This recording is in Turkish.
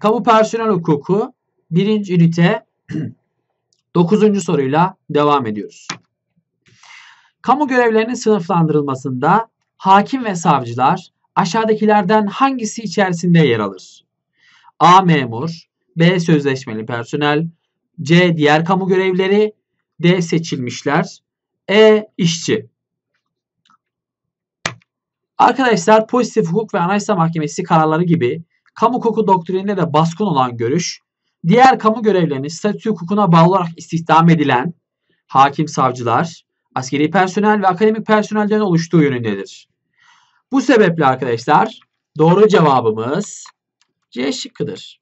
Kamu personel hukuku birinci ünite 9. soruyla devam ediyoruz. Kamu görevlerinin sınıflandırılmasında hakim ve savcılar aşağıdakilerden hangisi içerisinde yer alır? A. Memur B. Sözleşmeli personel C. Diğer kamu görevleri D. Seçilmişler E. işçi Arkadaşlar pozitif hukuk ve anayasa mahkemesi kararları gibi kamu hukuku doktrininde de baskın olan görüş, diğer kamu görevlerinin statü hukukuna bağlı olarak istihdam edilen hakim savcılar, askeri personel ve akademik personelden oluştuğu yönündedir. Bu sebeple arkadaşlar doğru cevabımız C şıkkıdır.